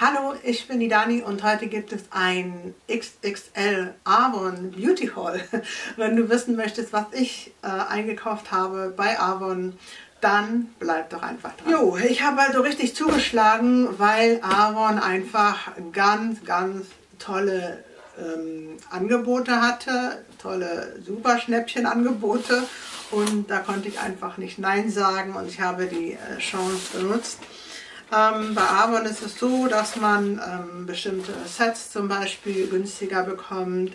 Hallo, ich bin die Dani und heute gibt es ein XXL Avon Beauty Haul. Wenn du wissen möchtest, was ich äh, eingekauft habe bei Avon, dann bleib doch einfach dran. Jo, ich habe also richtig zugeschlagen, weil Avon einfach ganz, ganz tolle ähm, Angebote hatte, tolle Superschnäppchen-Angebote und da konnte ich einfach nicht Nein sagen und ich habe die äh, Chance genutzt. Ähm, bei Avon ist es so, dass man ähm, bestimmte Sets zum Beispiel günstiger bekommt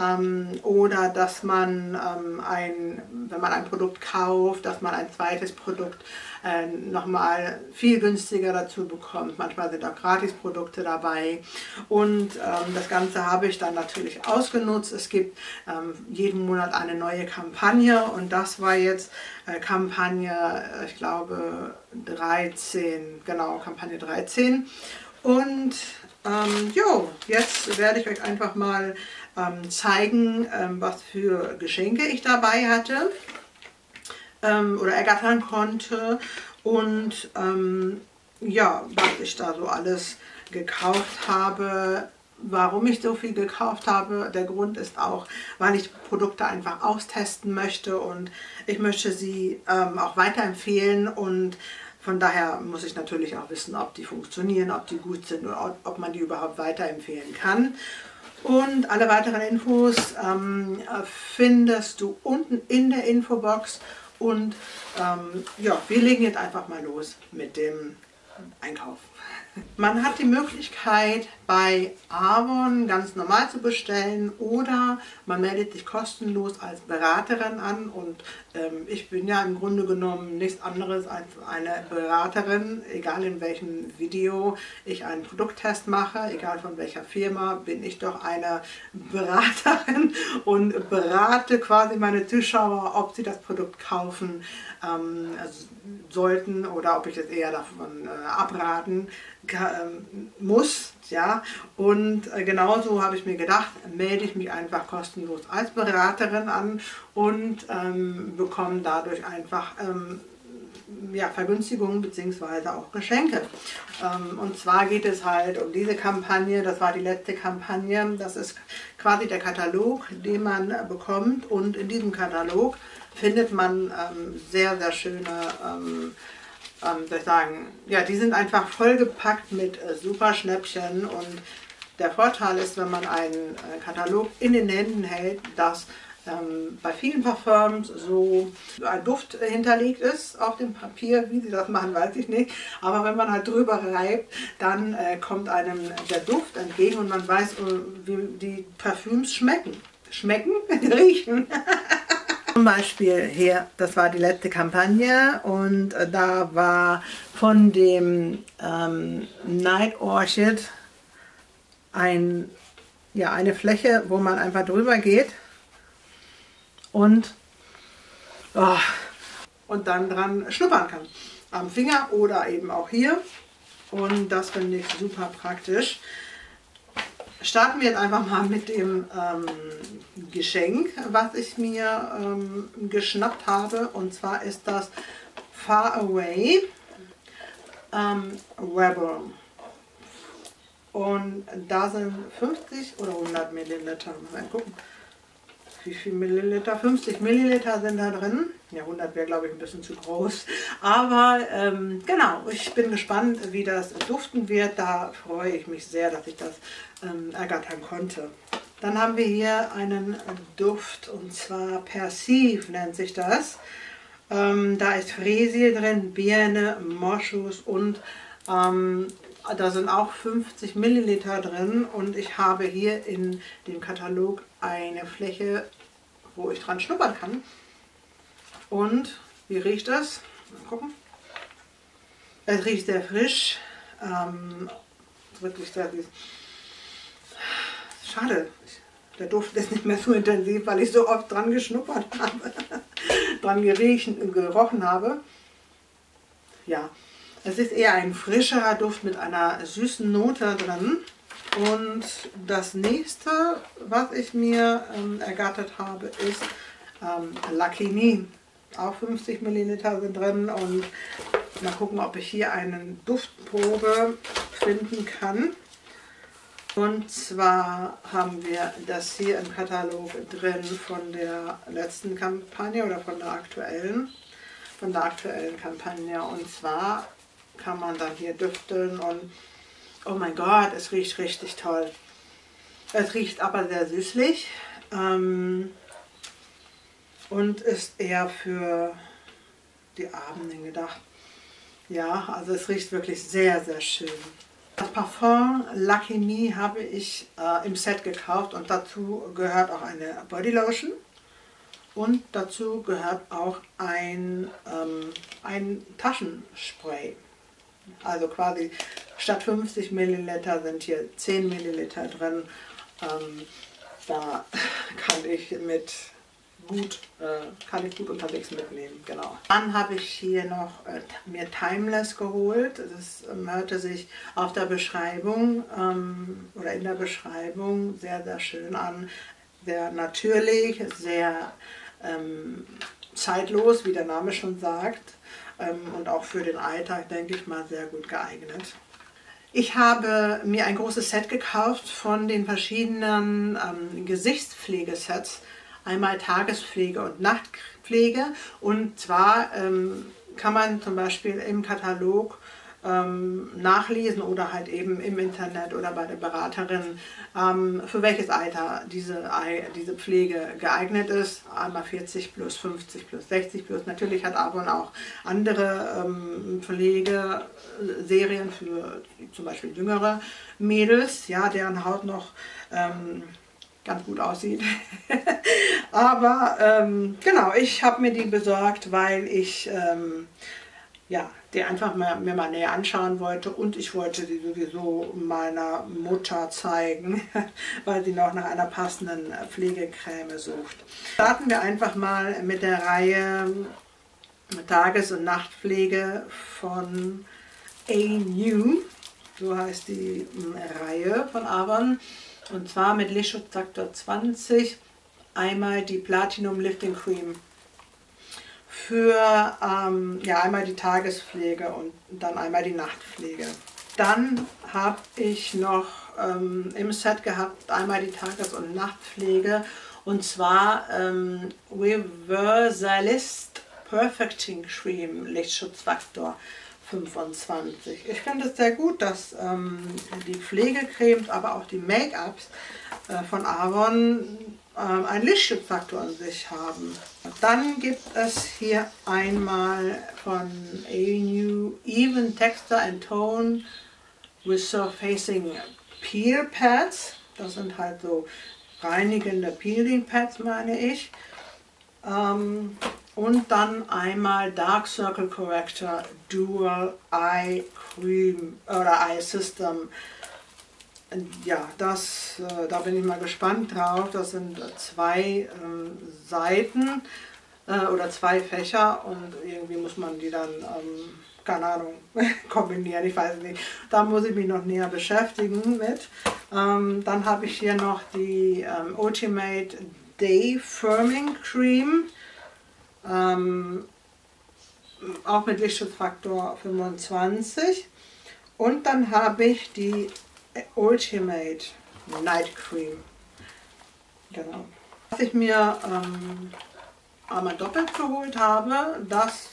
ähm, oder dass man ähm, ein, wenn man ein Produkt kauft, dass man ein zweites Produkt äh, nochmal viel günstiger dazu bekommt. Manchmal sind auch Gratisprodukte dabei und ähm, das Ganze habe ich dann natürlich ausgenutzt. Es gibt ähm, jeden Monat eine neue Kampagne und das war jetzt äh, Kampagne, äh, ich glaube 13, genau, Kampagne 13 und ähm, jo, jetzt werde ich euch einfach mal ähm, zeigen, ähm, was für Geschenke ich dabei hatte ähm, oder ergattern konnte und ähm, ja, was ich da so alles gekauft habe. Warum ich so viel gekauft habe, der Grund ist auch, weil ich Produkte einfach austesten möchte und ich möchte sie ähm, auch weiterempfehlen und von daher muss ich natürlich auch wissen, ob die funktionieren, ob die gut sind oder ob man die überhaupt weiterempfehlen kann. Und alle weiteren Infos ähm, findest du unten in der Infobox. Und ähm, ja, wir legen jetzt einfach mal los mit dem Einkauf. Man hat die Möglichkeit bei Avon ganz normal zu bestellen oder man meldet sich kostenlos als Beraterin an und ähm, ich bin ja im Grunde genommen nichts anderes als eine Beraterin, egal in welchem Video ich einen Produkttest mache, egal von welcher Firma, bin ich doch eine Beraterin und berate quasi meine Zuschauer, ob sie das Produkt kaufen ähm, sollten oder ob ich es eher davon äh, abraten ähm, muss. Ja? Und äh, genauso habe ich mir gedacht, melde ich mich einfach kostenlos als Beraterin an und ähm, bekomme dadurch einfach ähm, ja, Vergünstigungen bzw. auch Geschenke. Ähm, und zwar geht es halt um diese Kampagne, das war die letzte Kampagne, das ist quasi der Katalog, den man bekommt und in diesem Katalog findet man ähm, sehr, sehr schöne ähm, ähm, soll ich sagen, ja, die sind einfach vollgepackt mit äh, super Schnäppchen und der Vorteil ist, wenn man einen äh, Katalog in den Händen hält, dass ähm, bei vielen Parfums so ein Duft hinterlegt ist auf dem Papier. Wie sie das machen, weiß ich nicht. Aber wenn man halt drüber reibt, dann äh, kommt einem der Duft entgegen und man weiß, äh, wie die Parfüms schmecken. Schmecken? Riechen. Zum Beispiel hier, das war die letzte Kampagne und äh, da war von dem ähm, Night Orchid ein, ja, eine Fläche, wo man einfach drüber geht und, oh, und dann dran schnuppern kann. Am Finger oder eben auch hier. Und das finde ich super praktisch starten wir jetzt einfach mal mit dem ähm, Geschenk, was ich mir ähm, geschnappt habe. Und zwar ist das Far Away ähm, Rebel. Und da sind 50 oder 100 Milliliter. Mal gucken wie viel Milliliter? 50 Milliliter sind da drin. Ja, 100 wäre, glaube ich, ein bisschen zu groß. Aber ähm, genau, ich bin gespannt, wie das duften wird. Da freue ich mich sehr, dass ich das ähm, ergattern konnte. Dann haben wir hier einen Duft und zwar Perceive nennt sich das. Ähm, da ist Fresil drin, Birne, Moschus und ähm, da sind auch 50 Milliliter drin und ich habe hier in dem Katalog eine Fläche, wo ich dran schnuppern kann. Und wie riecht das? Mal gucken. Es riecht sehr frisch. Ähm, wirklich sehr süß. Schade, der Duft ist nicht mehr so intensiv, weil ich so oft dran geschnuppert habe, dran gerochen habe. Ja, es ist eher ein frischerer Duft mit einer süßen Note drin. Und das nächste, was ich mir ähm, ergattert habe, ist ähm, Me. Auch 50 Milliliter sind drin und mal gucken, ob ich hier einen Duftprobe finden kann. Und zwar haben wir das hier im Katalog drin von der letzten Kampagne oder von der aktuellen, von der aktuellen Kampagne. Und zwar kann man dann hier düfteln und oh mein Gott, es riecht richtig toll. Es riecht aber sehr süßlich ähm, und ist eher für die Abenden gedacht. Ja, also es riecht wirklich sehr, sehr schön. Das Parfum Lucky Me habe ich äh, im Set gekauft und dazu gehört auch eine Bodylotion und dazu gehört auch ein, ähm, ein Taschenspray. Also quasi statt 50 Milliliter sind hier 10 Milliliter drin. Ähm, da kann ich mit gut, äh, kann ich gut unterwegs mitnehmen, genau. Dann habe ich hier noch äh, mir Timeless geholt. Das ähm, hörte sich auf der Beschreibung ähm, oder in der Beschreibung sehr, sehr schön an. Sehr natürlich, sehr ähm, zeitlos, wie der Name schon sagt. Ähm, und auch für den Alltag, denke ich mal, sehr gut geeignet. Ich habe mir ein großes Set gekauft von den verschiedenen ähm, Gesichtspflegesets einmal Tagespflege und Nachtpflege. Und zwar ähm, kann man zum Beispiel im Katalog ähm, nachlesen oder halt eben im Internet oder bei der Beraterin, ähm, für welches Alter diese, diese Pflege geeignet ist. Einmal 40 plus, 50 plus, 60 plus. Natürlich hat Avon auch andere ähm, Pflegeserien für zum Beispiel jüngere Mädels, ja, deren Haut noch ähm, ganz gut aussieht. Aber ähm, genau, ich habe mir die besorgt, weil ich ähm, ja, die einfach mal, mir mal näher anschauen wollte und ich wollte die sowieso meiner Mutter zeigen, weil sie noch nach einer passenden Pflegecreme sucht. Starten wir einfach mal mit der Reihe Tages- und Nachtpflege von A New. So heißt die Reihe von Avon. Und zwar mit Lichtschutzfaktor 20 einmal die Platinum Lifting Cream für ähm, ja, einmal die Tagespflege und dann einmal die Nachtpflege. Dann habe ich noch ähm, im Set gehabt einmal die Tages- und Nachtpflege und zwar ähm, Reversalist Perfecting Cream Lichtschutzfaktor 25. Ich finde es sehr gut, dass ähm, die Pflegecremes, aber auch die Make-ups äh, von Avon einen Lichtschutzfaktor an sich haben. Dann gibt es hier einmal von ANU Even Texture and Tone with Surfacing Peel Pads. Das sind halt so reinigende Peeling Pads, meine ich. Ähm, und dann einmal Dark Circle Corrector Dual Eye Cream oder Eye System. Ja, das, äh, da bin ich mal gespannt drauf. Das sind zwei ähm, Seiten äh, oder zwei Fächer und irgendwie muss man die dann, ähm, keine Ahnung, kombinieren. Ich weiß nicht. Da muss ich mich noch näher beschäftigen mit. Ähm, dann habe ich hier noch die ähm, Ultimate Day Firming Cream ähm, auch mit Lichtschutzfaktor 25. Und dann habe ich die Ultimate Night Cream. Genau. Was ich mir ähm, einmal doppelt geholt habe, das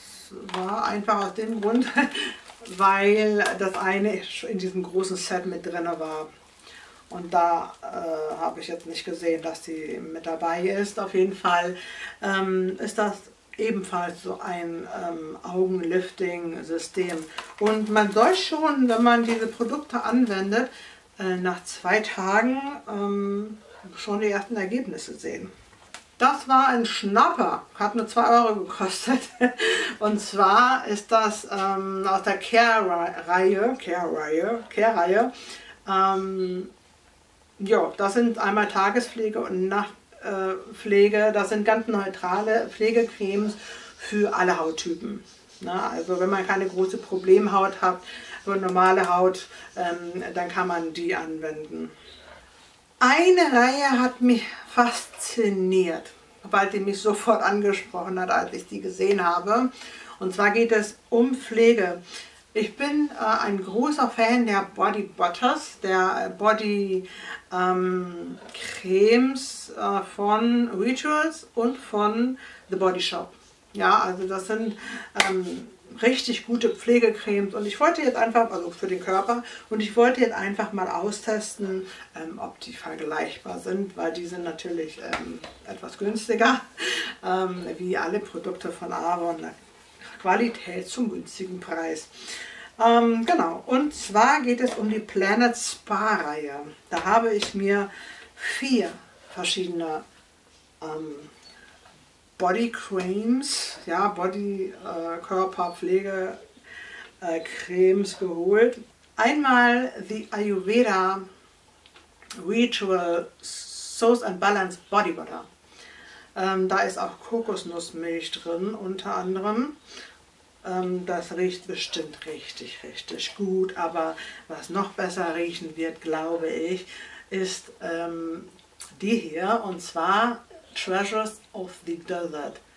war einfach aus dem Grund, weil das eine in diesem großen Set mit drin war. Und da äh, habe ich jetzt nicht gesehen, dass die mit dabei ist. Auf jeden Fall ähm, ist das ebenfalls so ein ähm, Augenlifting-System. Und man soll schon, wenn man diese Produkte anwendet, äh, nach zwei Tagen ähm, schon die ersten Ergebnisse sehen. Das war ein Schnapper, hat nur 2 Euro gekostet. Und zwar ist das ähm, aus der Care-Reihe, Care-Reihe, Care-Reihe. Ähm, ja, das sind einmal Tagespflege und Nacht Pflege, das sind ganz neutrale Pflegecremes für alle Hauttypen. Na, also wenn man keine große Problemhaut hat, so normale Haut, ähm, dann kann man die anwenden. Eine Reihe hat mich fasziniert, weil die mich sofort angesprochen hat, als ich die gesehen habe. Und zwar geht es um Pflege. Ich bin äh, ein großer Fan der Body Butters, der äh, Body ähm, Cremes äh, von Rituals und von The Body Shop. Ja, also das sind ähm, richtig gute Pflegecremes und ich wollte jetzt einfach, also für den Körper, und ich wollte jetzt einfach mal austesten, ähm, ob die vergleichbar sind, weil die sind natürlich ähm, etwas günstiger, ähm, wie alle Produkte von Avon. Qualität zum günstigen Preis. Ähm, genau, und zwar geht es um die Planet Spa Reihe. Da habe ich mir vier verschiedene ähm, Body Creams, ja, Body äh, Körperpflege äh, Cremes geholt. Einmal die Ayurveda Ritual Sauce and Balance Body Butter. Ähm, da ist auch Kokosnussmilch drin unter anderem. Ähm, das riecht bestimmt richtig, richtig gut. Aber was noch besser riechen wird, glaube ich, ist ähm, die hier. Und zwar Treasures of the Desert.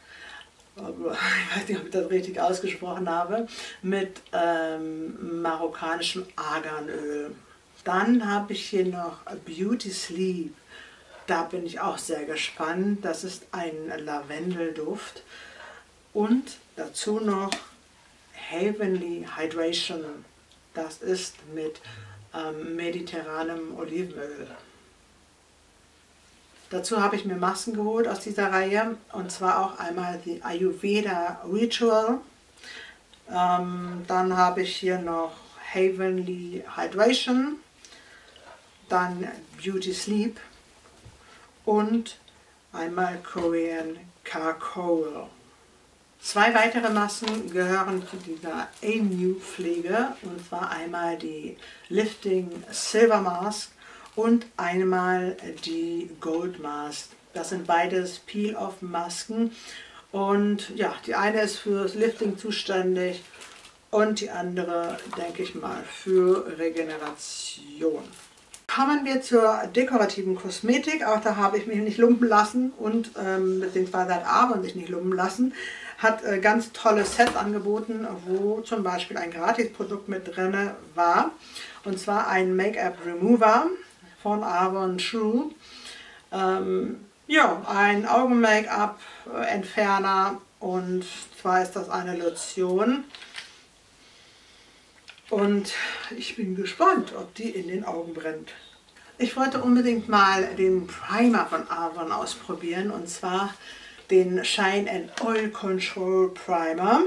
Ich weiß nicht, ob ich das richtig ausgesprochen habe. Mit ähm, marokkanischem Arganöl. Dann habe ich hier noch Beauty Sleep. Da bin ich auch sehr gespannt. Das ist ein Lavendelduft. Und dazu noch Heavenly Hydration. Das ist mit ähm, mediterranem Olivenöl. Dazu habe ich mir Masken geholt aus dieser Reihe und zwar auch einmal die Ayurveda Ritual. Ähm, dann habe ich hier noch Heavenly Hydration, dann Beauty Sleep und einmal Korean Charcoal. Zwei weitere Masken gehören zu dieser A-New-Pflege und zwar einmal die Lifting Silver Mask und einmal die Gold Mask. Das sind beides Peel-Off-Masken und ja, die eine ist fürs Lifting zuständig und die andere, denke ich mal, für Regeneration. Kommen wir zur dekorativen Kosmetik. Auch da habe ich mich nicht lumpen lassen und ähm, beziehungsweise hat Avon sich nicht lumpen lassen hat äh, ganz tolle Sets angeboten, wo zum Beispiel ein Gratisprodukt mit drin war. Und zwar ein Make-up Remover von Avon True. Ähm, ja, ein Augen-Make-up Entferner und zwar ist das eine Lotion. Und ich bin gespannt, ob die in den Augen brennt. Ich wollte unbedingt mal den Primer von Avon ausprobieren und zwar den Shine and Oil Control Primer.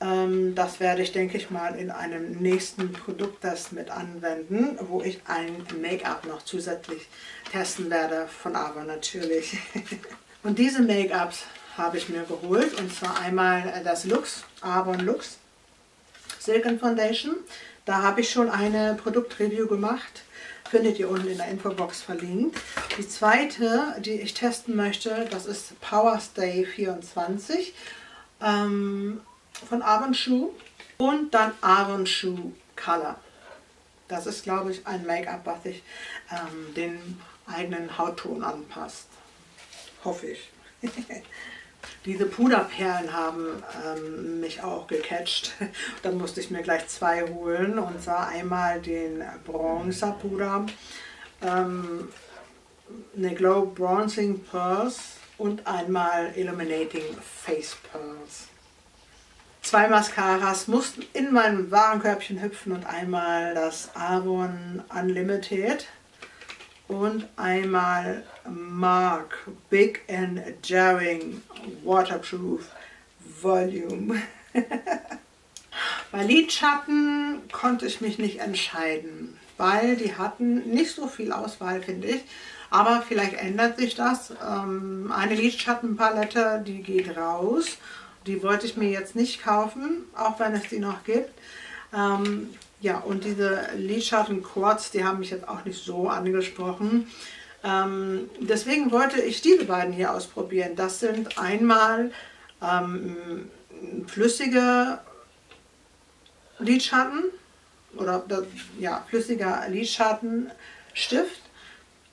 Ähm, das werde ich, denke ich mal, in einem nächsten Produkttest mit anwenden, wo ich ein Make-up noch zusätzlich testen werde, von Avon natürlich. und diese Make-ups habe ich mir geholt und zwar einmal das Lux, Avon Lux Silken Foundation. Da habe ich schon eine Produktreview gemacht findet ihr unten in der Infobox verlinkt. Die zweite, die ich testen möchte, das ist Power Stay 24 ähm, von Shoe und dann Shoe Color. Das ist, glaube ich, ein Make-up, was sich ähm, den eigenen Hautton anpasst. Hoffe ich. Diese Puderperlen haben ähm, mich auch gecatcht. Dann musste ich mir gleich zwei holen. Und zwar einmal den Bronzer Puder, ähm, eine Glow Bronzing Pearls und einmal Illuminating Face Pearls. Zwei Mascaras mussten in meinem Warenkörbchen hüpfen und einmal das Avon Unlimited und einmal Mark Big and Jarring Waterproof Volume. Bei Lidschatten konnte ich mich nicht entscheiden, weil die hatten nicht so viel Auswahl, finde ich. Aber vielleicht ändert sich das. Ähm, eine Lidschattenpalette, die geht raus. Die wollte ich mir jetzt nicht kaufen, auch wenn es die noch gibt. Ja, und diese Lidschatten Quartz, die haben mich jetzt auch nicht so angesprochen. Ähm, deswegen wollte ich diese beiden hier ausprobieren. Das sind einmal ähm, flüssige Lidschatten oder ja, flüssiger Lidschattenstift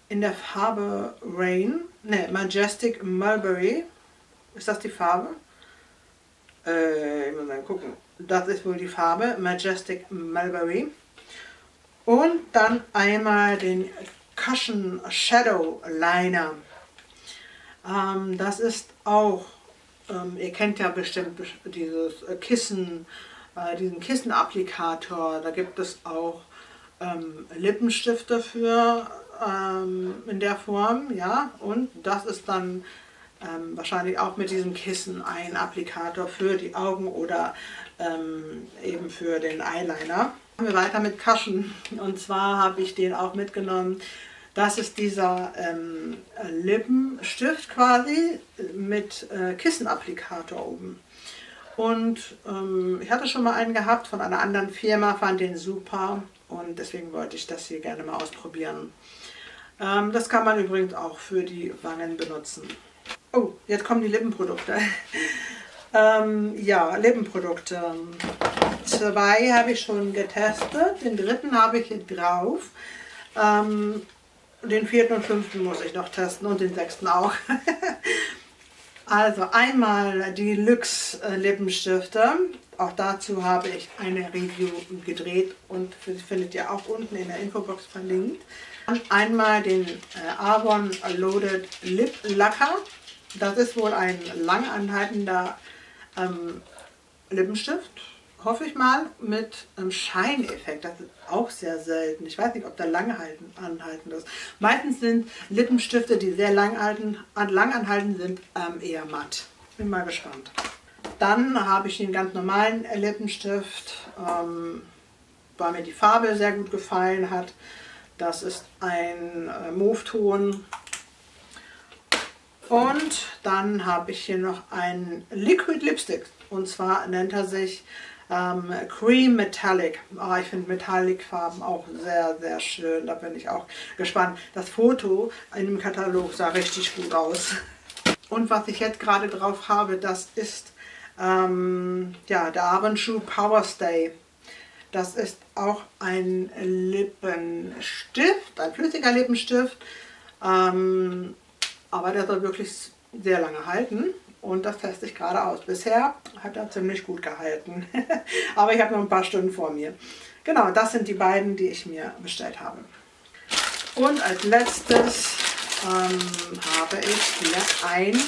in der Farbe Rain, ne, Majestic Mulberry. Ist das die Farbe? äh, ich muss mal gucken, das ist wohl die Farbe Majestic Mulberry. Und dann einmal den Cushion Shadow Liner. Ähm, das ist auch, ähm, ihr kennt ja bestimmt dieses Kissen, äh, diesen Kissenapplikator. Da gibt es auch ähm, Lippenstifte für ähm, in der Form, ja. Und das ist dann ähm, wahrscheinlich auch mit diesem Kissen ein Applikator für die Augen oder ähm, eben für den Eyeliner. Machen wir weiter mit Kaschen. Und zwar habe ich den auch mitgenommen. Das ist dieser ähm, Lippenstift quasi mit äh, Kissenapplikator oben. Und ähm, ich hatte schon mal einen gehabt von einer anderen Firma, fand den super und deswegen wollte ich das hier gerne mal ausprobieren. Ähm, das kann man übrigens auch für die Wangen benutzen. Oh, jetzt kommen die Lippenprodukte. Ähm, ja, Lippenprodukte. Zwei habe ich schon getestet, den dritten habe ich hier drauf. Ähm, den vierten und fünften muss ich noch testen und den sechsten auch. also einmal die Lux Lippenstifte. Auch dazu habe ich eine Review gedreht und findet ihr auch unten in der Infobox verlinkt. Einmal den äh, Avon Loaded Lip Lacquer. Das ist wohl ein langanhaltender ähm, Lippenstift, hoffe ich mal, mit ähm, Scheineffekt. Das ist auch sehr selten. Ich weiß nicht, ob der lang anhaltend ist. Meistens sind Lippenstifte, die sehr lang, halten, lang anhalten sind, ähm, eher matt. Bin mal gespannt. Dann habe ich den ganz normalen Lippenstift, ähm, weil mir die Farbe sehr gut gefallen hat. Das ist ein äh, Mauve-Ton und dann habe ich hier noch einen Liquid Lipstick. Und zwar nennt er sich ähm, Cream Metallic. Oh, ich finde Metallic-Farben auch sehr, sehr schön. Da bin ich auch gespannt. Das Foto in dem Katalog sah richtig gut aus. Und was ich jetzt gerade drauf habe, das ist ähm, ja, der Abendschuh Power Stay. Das ist auch ein Lippenstift, ein flüssiger Lippenstift. Ähm, aber der soll wirklich sehr lange halten und das teste ich gerade aus. Bisher hat er ziemlich gut gehalten, aber ich habe noch ein paar Stunden vor mir. Genau, das sind die beiden, die ich mir bestellt habe. Und als letztes ähm, habe ich hier ein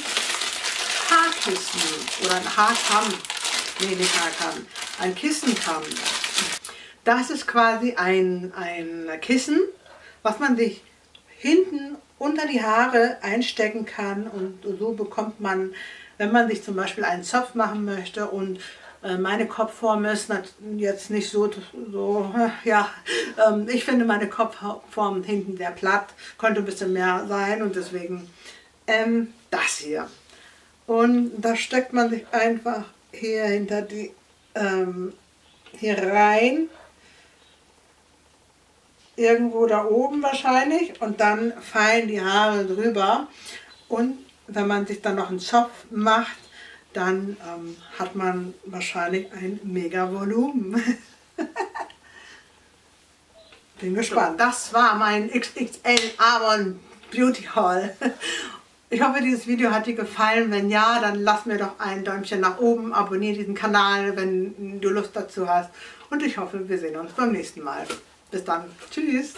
Haarkissen oder ein Haarkamm. Nee, nicht Haarkamm, ein Kissenkamm. Das ist quasi ein, ein Kissen, was man sich hinten unter die Haare einstecken kann und so bekommt man, wenn man sich zum Beispiel einen Zopf machen möchte und äh, meine Kopfform ist jetzt nicht so, so ja, ähm, ich finde meine Kopfform hinten sehr platt, könnte ein bisschen mehr sein und deswegen ähm, das hier. Und da steckt man sich einfach hier hinter die, ähm, hier rein irgendwo da oben wahrscheinlich und dann fallen die Haare drüber und wenn man sich dann noch einen Zopf macht, dann ähm, hat man wahrscheinlich ein mega Volumen. Bin gespannt. Das war mein XXL Avon Beauty Haul. Ich hoffe, dieses Video hat dir gefallen. Wenn ja, dann lass mir doch ein Däumchen nach oben, abonniere diesen Kanal, wenn du Lust dazu hast. Und ich hoffe, wir sehen uns beim nächsten Mal. Bis dann. Tschüss.